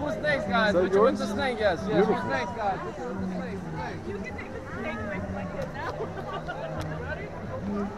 Who's next, guys? So Which yours? one's the snake? Yes, yes. Beautiful. Who's next, guys? Which one's the snake? Snake. You can take the snake away from my kid now. Ready?